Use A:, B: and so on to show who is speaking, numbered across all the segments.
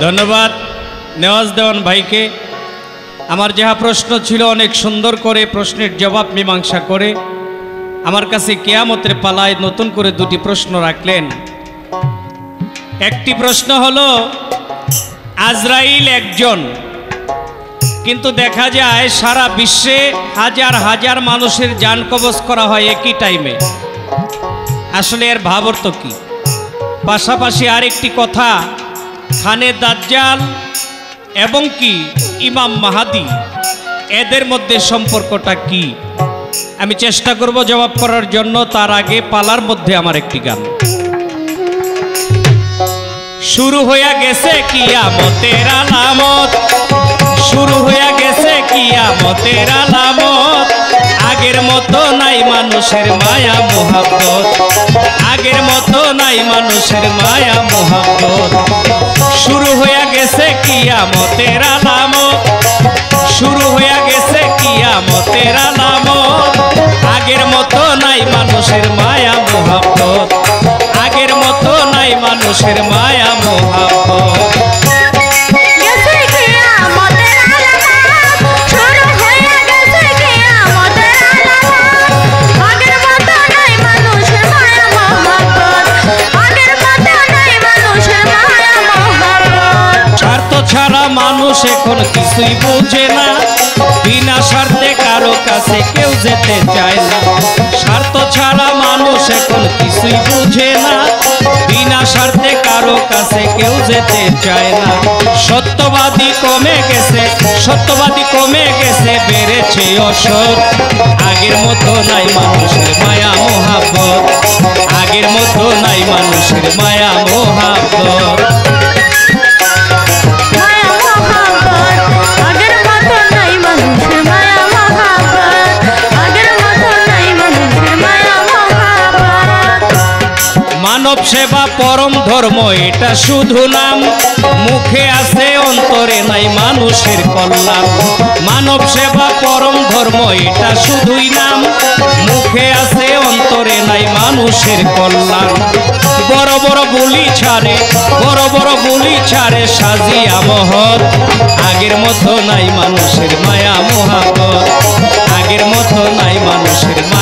A: ধন্যবাদ। নেওয়াজ দেওয়ান ভাইকে। আমার যাহা প্রশ্ন ছিল অনেক সুন্দর করে, প্রশ্নের জবাব মীমাংসা করে। আমার কাছে কেয়ামতের পালায় নতুন করে দুটি প্রশ্ন রাখলেন। একটি প্রশ্ন হলো, আজরাইল একজন, কিন্তু দেখা যায় সারা বিশ্বে হাজার হাজার মানুষের যান কবজ করা হয় একই টাইমে। আসলে এর ভাবর্থ কি? পাশাপাশি আরেকটি কথা খানে দাজ্জাল এবং কি ইমাম মাহাদি, এদের মধ্যে সম্পর্কটা কি? আমি চেষ্টা করব জবাব করার জন্য, তার আগে পালার মধ্যে আমার একটি গান। শুরু হইয়া গেছে কিয়ামতের আলামত, শুরু হইয়া গেছে কিয়ামতের আলামত। আগের মতো নাই মানুষের মায়া, মোহাব্বত। আগের মতো নাই মানুষের মায়া, মোহাব্বত। শুরু হইয়া গেছে কিয়ামতের আলামত। শুরু হইয়া গেছে কিয়ামতের আলামত। আগের মতো নাই মানুষের মায়া, মোহাব্বত। আগের মতো নাই মানুষের মায়া, মোহাব্বত। মানুষ এখন কিছুই বোঝে না। বিনা স্বার্থে কারও কাছে কেউ যেতে চায় না। স্বার্থ ছাড়া মানুষ এখন কিছুই বুঝে না। বিনা স্বার্থে কারও কাছে কেউ যেতে চায় না। সত্যবাদী কমে গেছে, সত্যবাদী কমে গেছে, বেড়েছে অসৎ। আগের মতো নাই মানুষের মায়া, মোহাব্বত। আগের মতো নাই মানুষের মায়া, মোহাব্বত। পরম ধর্ম, এটা শুধু নাম। মুখে আছে, অন্তরে নাই মানুষের কল্যাণ। মানব সেবা পরম ধর্ম, এটা শুধুই নাম। মুখে আছে, অন্তরে নাই মানুষের কল্যাণ। বড় বড় বুলি ছাড়ে, বড় বড় বুলি ছাড়ে সাজিয়া মহৎ। আগের মতো নাই মানুষের মায়া মোহাবত আগের মতো নাই মানুষের মায়া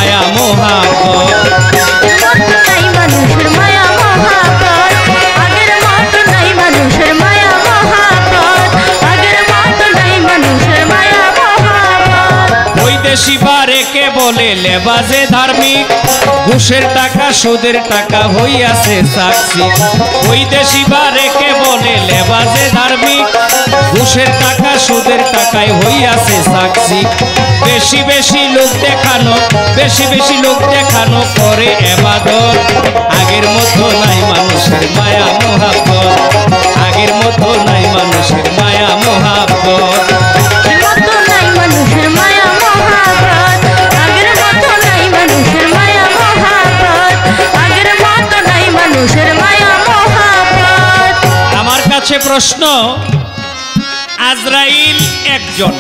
A: বৈদেশি বারেকে বলে? লেবাজে ধার্মিক। ঘুষের টাকা, সুদের টাকা হইয়াছে সাক্ষী। বৈদেশি বারেকে বলে? লেবাজে ধার্মিক। ঘুষের টাকা, সুদের টাকায় হইয়াছে সাক্ষী। বেশি বেশি লোক দেখানো, বেশি বেশি লোক দেখানো করে এবাদত। আগের মতো নাই মানুষের মায়া, মোহাব্বত। আগের মতো নাই মানুষের মায়া, মোহাব্বত। কাছে প্রশ্ন, আজরাইল একজন।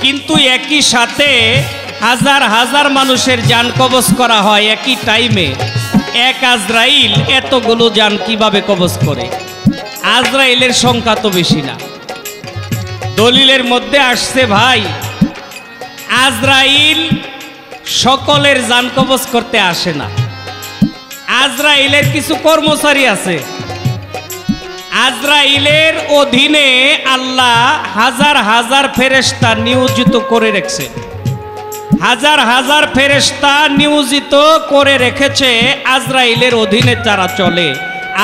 A: কিন্তু একই সাথে হাজার হাজার মানুষের যান কবজ করা হয় একই টাইমে এক আজরাইল এতগুলো যান কীভাবে কবজ করে? আজরাইলের সংখ্যা তো বেশি না। দলিলের মধ্যে আসছে, ভাই, আজরাইল সকলের যান কবজ করতে আসে না। আজরাইলের কিছু কর্মচারী আছে। আজরাইলের অধীনে আল্লাহ হাজার হাজার ফেরেস্তা নিয়োজিত করে রেখেছে। হাজার হাজার ফেরেস্তা নিয়োজিত করে রেখেছে আজরাইলের অধীনে তারা চলে।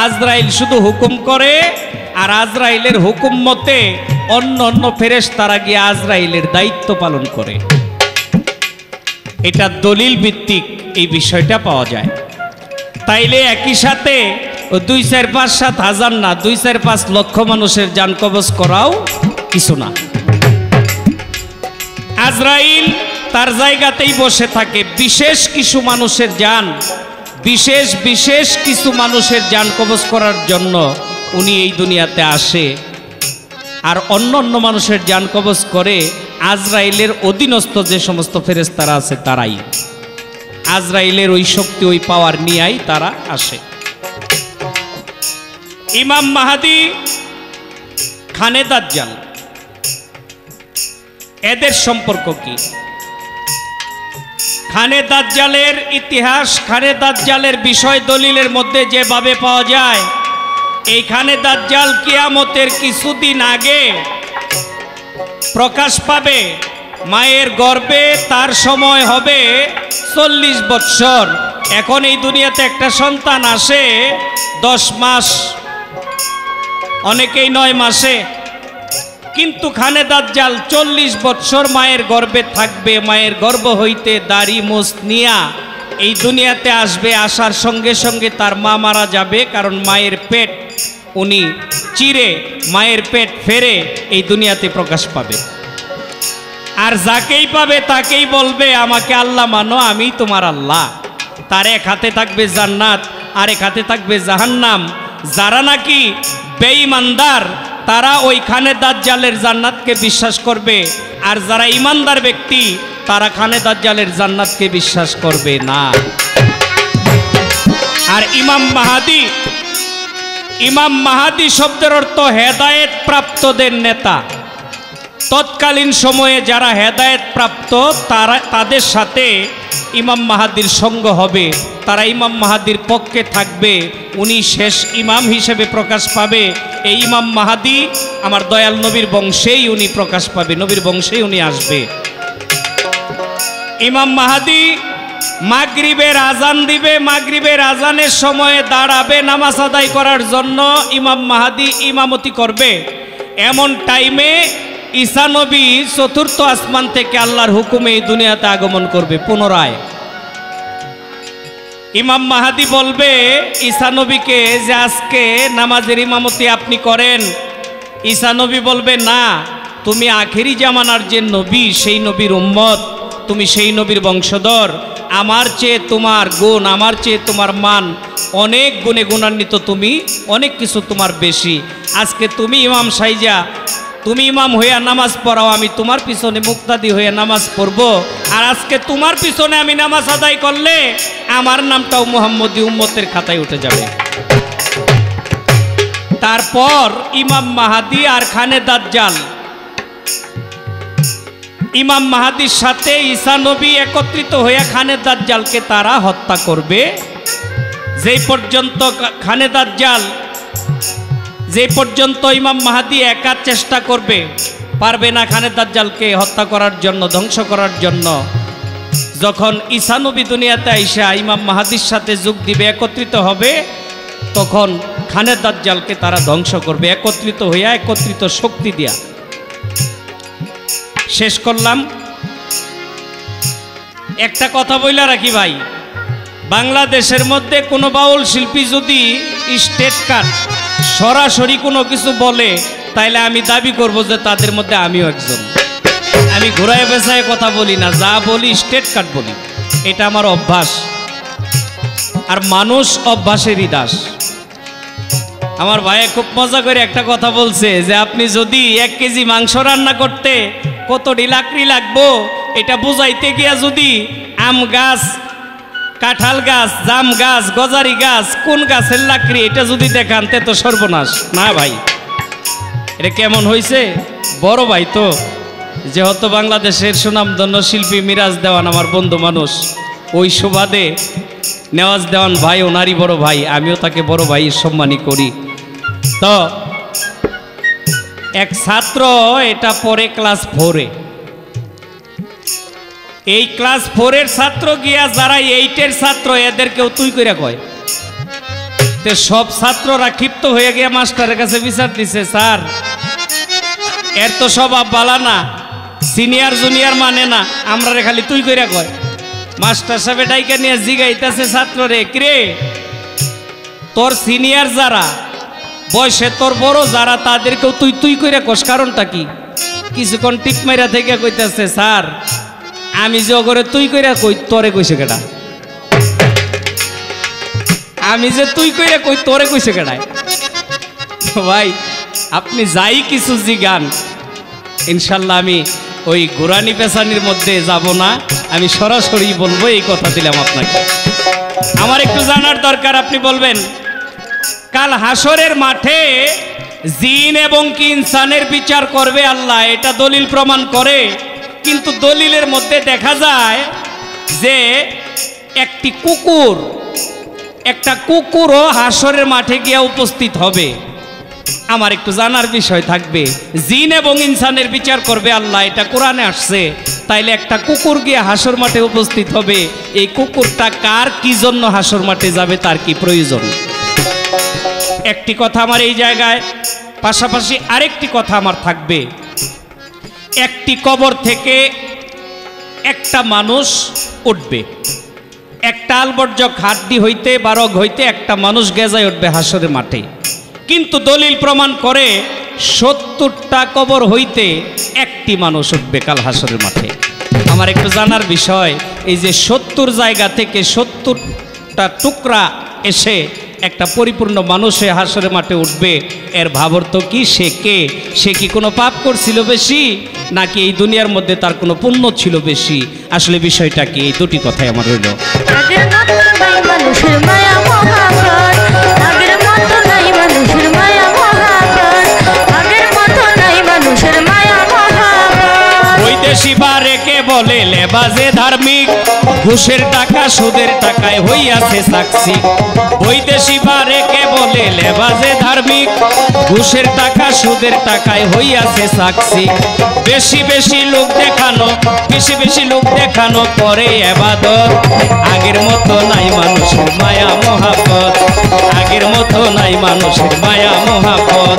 A: আজরাইল শুধু হুকুম করে আর আজরাইলের হুকুম মতে অন্য অন্য ফেরেস্তারা গিয়ে আজরাইলের দায়িত্ব পালন করে। এটা দলিল ভিত্তিক এই বিষয়টা পাওয়া যায়। তাইলে একই সাথে ও দুই চার পাঁচ সাত হাজার না, দুই চার পাঁচ লক্ষ মানুষের যান কবজ করাও কিছু না। আজরাইল তার জায়গাতেই বসে থাকে, বিশেষ কিছু মানুষের যান, বিশেষ বিশেষ কিছু মানুষের যান কবজ করার জন্য উনি এই দুনিয়াতে আসে। আর অন্য অন্য মানুষের যান কবজ করে আজরাইলের অধীনস্থ যে সমস্ত ফেরেস্তারা আছে তারাই। আজরাইলের ওই শক্তি, ওই পাওয়ার নিয়েই তারা আসে। ইমাম মাহাদি, খানে দাজ্জাল। এদের সম্পর্ক কি? খানে দাজ্জালের ইতিহাস, খানে দাজ্জালের বিষয় দলিলের মধ্যে যেভাবে পাওয়া যায়, এই খানে দাজ্জাল কিয়ামতের কিছুদিন আগে প্রকাশ পাবে, মায়ের গর্ভে তার সময় হবে চল্লিশ বৎসর। এখন এই দুনিয়াতে একটা সন্তান আসে, দশ মাস অনেকেই নয় মাসে। কিন্তু খানে দাজ্জাল চল্লিশ বৎসর মায়ের গর্ভে থাকবে, মায়ের গর্ভ হইতে দাড়ি মোস নিয়া এই দুনিয়াতে আসবে, আসার সঙ্গে সঙ্গে তার মা মারা যাবে, কারণ মায়ের পেট উনি চিরে, মায়ের পেট ফেরে এই দুনিয়াতে প্রকাশ পাবে। আর যাকেই পাবে তাকেই বলবে, আমাকে আল্লাহ মানো আমি তোমার আল্লাহ। তার এক হাতে থাকবে জান্নাত আর এক হাতে থাকবে জাহান্নাম। যারা নাকি বেঈমানদার, তারা ওইখানে দাজ্জালের জান্নাতকে বিশ্বাস করবে। আর যারা ইমানদার ব্যক্তি, তারা খানে দাজ্জালের জান্নাতকে বিশ্বাস করবে না। আর ইমাম মাহাদি ইমাম মাহাদি শব্দের অর্থ হেদায়েত প্রাপ্তদের নেতা। তৎকালীন সময়ে যারা হেদায়েত প্রাপ্ত, তারা তাদের সাথে ইমাম মাহাদির সঙ্গ হবে। তারা ইমাম মাহাদির পক্ষে থাকবে। উনি শেষ ইমাম হিসেবে প্রকাশ পাবে। এই ইমাম মাহাদি আমার দয়াল নবীর বংশেই উনি প্রকাশ পাবে। নবীর বংশেই উনি আসবে। ইমাম মাহাদি মাগরিবের আজান দিবে। মাগরিবের আজানের সময়ে দাঁড়াবে নামাজ আদায় করার জন্য। ইমাম মাহাদি ইমামতি করবে। এমন টাইমে ঈসা নবী চতুর্থ আসমান থেকে আল্লাহর হুকুমে এই দুনিয়াতে আগমন করবে, পুনরায়। ইমাম মাহাদি বলবে, ঈসা নবীকে যে আজকে নামাজের ইমামতি আপনি করেন, ঈসা নবী বলবে, না, তুমি আখেরি জামানার যে নবী, সেই নবীর উম্মত, তুমি সেই নবীর বংশধর। আমার চেয়ে তোমার গুণ, আমার চেয়ে তোমার মান অনেক গুণে গুণান্বিত তুমি, অনেক কিছু তোমার বেশি। আজকে তুমি ইমাম সাইজা তুমি ইমাম হইয়া নামাজ পড়াও, আমি তোমার পিছনে মুক্তাদি হইয়া নামাজ পড়ব। আর আজকে তোমার পিছনে আমি নামাজ আদায় করলে আমার নামটাও মোহাম্মদী উম্মতের খাতায় উঠে যাবে। তারপর ইমাম মাহাদি আর খানে দাজ্জাল। ইমাম মাহাদির সাথে ঈসা নবী একত্রিত হইয়া খানে দাজ্জালকে তারা হত্যা করবে। যেই পর্যন্ত খানে দাজ্জাল যে পর্যন্ত ইমাম মাহাদি একা চেষ্টা করবে, পারবে না খানে দাজ্জালকে হত্যা করার জন্য, ধ্বংস করার জন্য। যখন ঈসানবী দুনিয়াতে আইসা ইমাম মাহাদির সাথে যোগ দিবে, একত্রিত হবে, তখন খানে দাজ্জালকে তারা ধ্বংস করবে, একত্রিত হইয়া একত্রিত শক্তি দিয়া। শেষ করলাম। একটা কথা বইলা রাখি ভাই, বাংলাদেশের মধ্যে কোনো বাউল শিল্পী যদি স্টেট কার্ড সরাসরি কোনো কিছু বলে, তাইলে আমি দাবি করব যে তাদের মধ্যে আমিও একজন। আমি ঘোরায় বেসায় কথা বলি না, যা বলি স্টেট কার্ড বলি। এটা আমার অভ্যাস। আর মানুষ অভ্যাসেরই দাস। আমার ভাইয়ে খুব মজা করে একটা কথা বলছে যে, আপনি যদি এক কেজি মাংস রান্না করতে কতটি লাকড়ি লাগবো, এটা বুঝাইতে গিয়া যদি আম গাছ কাঁঠাল গাছ, জাম গাছ, গজারি গাছ, কোন গাছের লাকড়ি, এটা যদি দেখান, তে তো সর্বনাশ। না ভাই, এটা কেমন হয়েছে বড় ভাই তো, যেহেতু বাংলাদেশের সুনামধন্য শিল্পী মিরাজ দেওয়ান আমার বন্ধু মানুষ, ওই সুবাদে নেওয়াজ দেওয়ান ভাই ওনারই বড় ভাই, আমিও তাকে বড় ভাই সম্মানই করি। তো, এক ছাত্র, এটা পরে ক্লাস ফোরে। এই ক্লাস ফোরের ছাত্র গিয়া যারা এইটের ছাত্র এদেরকেও তুই করে কয়। সব ছাত্ররা ক্ষিপ্ত হয়ে গিয়া মাস্টারের কাছে বিচার দিছে, স্যার, এর তো সব বালা না, সিনিয়র জুনিয়র মানে না আমরা খালি তুই কইরা কয়। মাস্টার সাহেব ডাইকা নিয়ে জিগাইতেছে ছাত্র রে কিরে, তোর সিনিয়র যারা, বয়সে তোর বড় যারা, তাদেরকেও তুই তুই কইরা কস, কারণটা কি? কিছুক্ষণ টিপ মাইরা থেকে কইতেছে, স্যার আমি যে ওগরে তুই কইরা কই, তরে কইছে কেডা? আমি যে তুই কইরা কই, তরে কইছে কেডায় ভাই, আপনি যাই কিছু জি গান ইনশাল্লাহ আমি ওই গোরানি পেশানির মধ্যে যাব না, আমি সরাসরি বলব এই কথা দিলাম আপনাকে। আমার একটু জানার দরকার, আপনি বলবেন, কাল হাসরের মাঠে জিন এবং কি ইনসানের বিচার করবে আল্লাহ, এটা দলিল প্রমাণ করে? কিন্তু দলিলের মধ্যে দেখা যায় যে একটি কুকুর, একটা কুকুরও হাসরের মাঠে গিয়া উপস্থিত হবে। আমার একটু জানার বিষয় থাকবে। জিন এবং ইনসানের বিচার করবে আল্লাহ, এটা কোরআনে আসছে। তাইলে একটা কুকুর গিয়ে হাসর মাঠে উপস্থিত হবে, এই কুকুরটা কার কি জন্য হাসর মাঠে যাবে তার কি প্রয়োজন? একটি কথা আমার এই জায়গায়, পাশাপাশি আরেকটি কথা আমার থাকবে। একটি কবর থেকে একটা মানুষ উঠবে। একটা আলবর্জক হাড্ডি হইতে বারক হইতে একটা মানুষ গেজায় উঠবে হাসরের মাঠে। কিন্তু দলিল প্রমাণ করে সত্তরটা কবর হইতে একটি মানুষ উঠবে কাল হাসরের মাঠে। আমার একটু জানার বিষয়, এই যে সত্তর জায়গা থেকে সত্তরটা টুকরা এসে একটা পরিপূর্ণ মানুষে হাসরের মাঠে উঠবে, এর ভাবর্থ কি? সে কে? সে কি কোনো পাপ করছিল বেশি? নাকি এই দুনিয়ার মধ্যে তার কোনো পুণ্য ছিল বেশি? আসলে বিষয়টা কি? এই দুটি কথাই আমার রইল।
B: মানুষের মায়া মহাকার। আগের মতো নাই মানুষের মায়া মহাকার। আগের মতো নাই মানুষের মায়া মহাকার।
A: বৈদেশি বা রেখে বলে লেবাজে ধার্মিক। ঘুষের টাকা, সুদের টাকায় হইয়াছে সাক্ষী। বৈদেশি বা রেখে বলে লেবাজে ধার্মিক? ঘুষের টাকা, সুদের টাকায় হইয়াছে সাক্ষী। বেশি বেশি লোক দেখানো, বেশি বেশি লোক দেখানো করে এবাদত। আগের মতো নাই মানুষের মায়া মহাপত আগের মতো নাই মানুষের মায়া মহাপত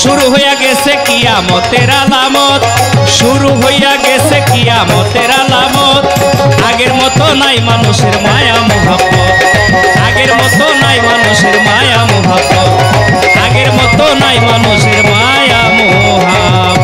A: শুরু হইয়া গেছে কিয়ামতের আলামত। শুরু হইয়া গেছে মতের আলামত। আগের মতো নাই মানুষের মায়া মোহাম্মত আগের মতো নাই মানুষের মায়া মোহাম্মত আগের মতো নাই মানুষের মায়া মোহাম্মত